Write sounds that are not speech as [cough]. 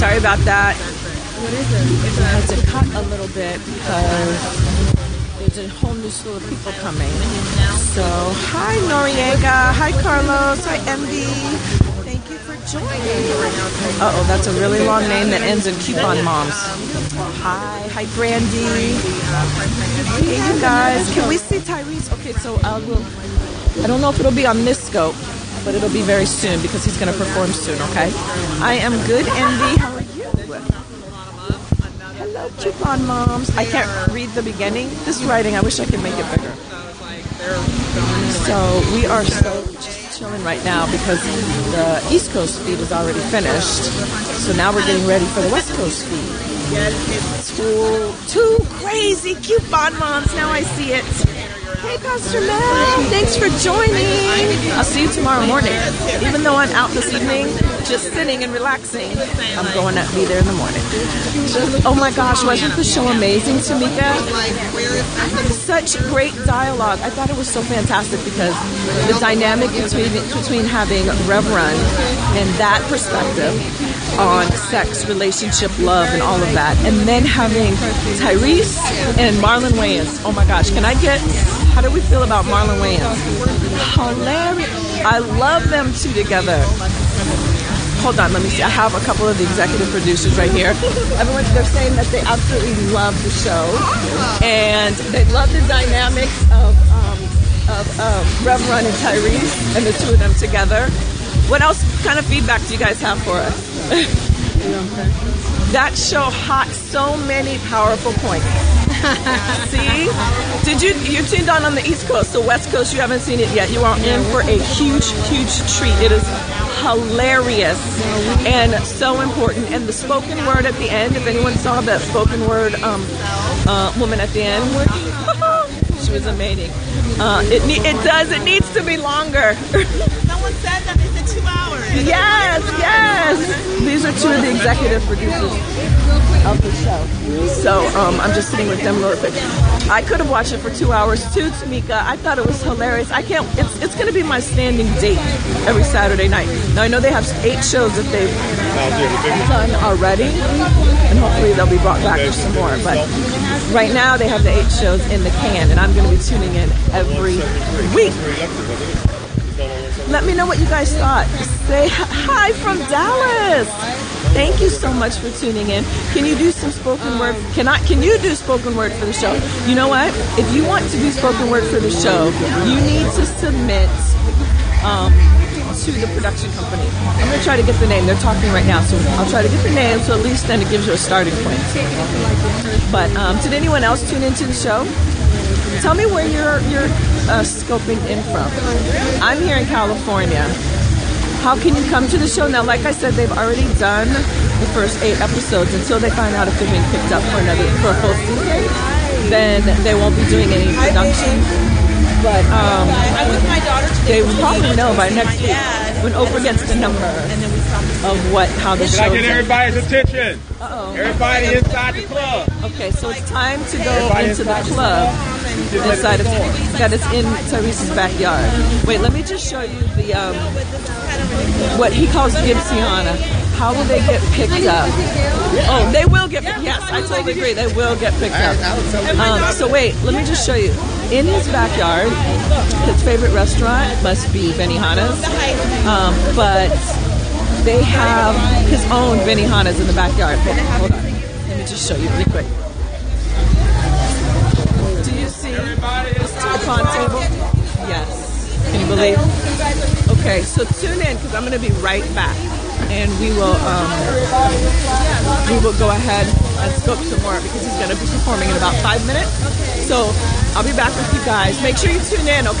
Sorry about that. What is it? I had to cut a little bit because there's a whole new slew of people coming. So, hi Noriega. Hi Carlos. Hi Envy. Thank you for joining. Uh oh, that's a really long name that ends in coupon moms. Hi. Hi Brandy. Hey you guys. Can we see Tyrese? Okay, so I will. I don't know if it'll be on this scope, but it'll be very soon because he's going to perform soon, okay? I am good, Envy. How are you? Hello, coupon moms. I can't read the beginning. This writing, I wish I could make it bigger. So we are so just chilling right now because the East Coast feed is already finished. So now we're getting ready for the West Coast feed. Two, two crazy coupon moms. Now I see it. Hey, Pastor Mel. Thanks for joining. I'll see you tomorrow morning. Even though I'm out this evening, just sitting and relaxing, I'm going to be there in the morning. Oh my gosh, wasn't the show amazing, Tamika? Such great dialogue. I thought it was so fantastic because the dynamic between between having Rev Run and that perspective on sex, relationship, love, and all of that. And then having Tyrese and Marlon Wayans. Oh my gosh, can I get, how do we feel about Marlon Wayans? Hilarious. I love them two together. Hold on, let me see. I have a couple of the executive producers right here. Everyone, they're saying that they absolutely love the show. And they love the dynamics of, um, of um, Rev Run and Tyrese and the two of them together. What else kind of feedback do you guys have for us? That show hot so many powerful points. [laughs] See? Did you you tuned on on the East Coast, so West Coast you haven't seen it yet. You are in for a huge, huge treat. It is hilarious and so important. And the spoken word at the end, if anyone saw that spoken word um, uh, woman at the end, [laughs] she was amazing. Uh, it it does. It needs to be longer. [laughs] Someone said that two hours. Yes, yes. These are two of the executive producers of the show. So um, I'm just sitting with them real quick. I could have watched it for two hours too, Tamika. I thought it was hilarious. I can't. It's it's going to be my standing date every Saturday night. Now I know they have eight shows that they've done already, and hopefully they'll be brought back for some more. But right now they have the eight shows in the can, and I'm going to be tuning in every week. Let me know what you guys thought. Say hi from Dallas. Thank you so much for tuning in. Can you do some spoken word? Can I? Can you do spoken word for the show? You know what? If you want to do spoken word for the show, you need to submit um, to the production company. I'm gonna try to get the name. They're talking right now, so I'll try to get the name. So at least then it gives you a starting point. But um, did anyone else tune into the show? Tell me where you're you're uh, scoping in from. I'm here in California. How can you come to the show now? Like I said, they've already done the first eight episodes. Until they find out if they're being picked up for another for a full season, then they won't be doing any production. But um, they will probably know by next week when Oprah gets the number And then we saw of what how the Can I show. get everybody's attention? Uh-oh. Everybody inside the club. Okay, so it's time to go into the club Just let inside it of that is in Tyrese's backyard. Wait, let me just show you the um, what he calls Gibsiana. How will they get picked up? Oh, they will get. Yes, I totally agree. They will get picked up. Um, so wait, let me just show you. In his backyard, his favorite restaurant must be Benihana's, um, but they have his own Benihana's in the backyard. Hold, hold on, let me just show you really quick. Okay, so tune in because I'm going to be right back, and we will um, we will go ahead and scope some more because he's going to be performing in about five minutes. So I'll be back with you guys. Make sure you tune in. Okay.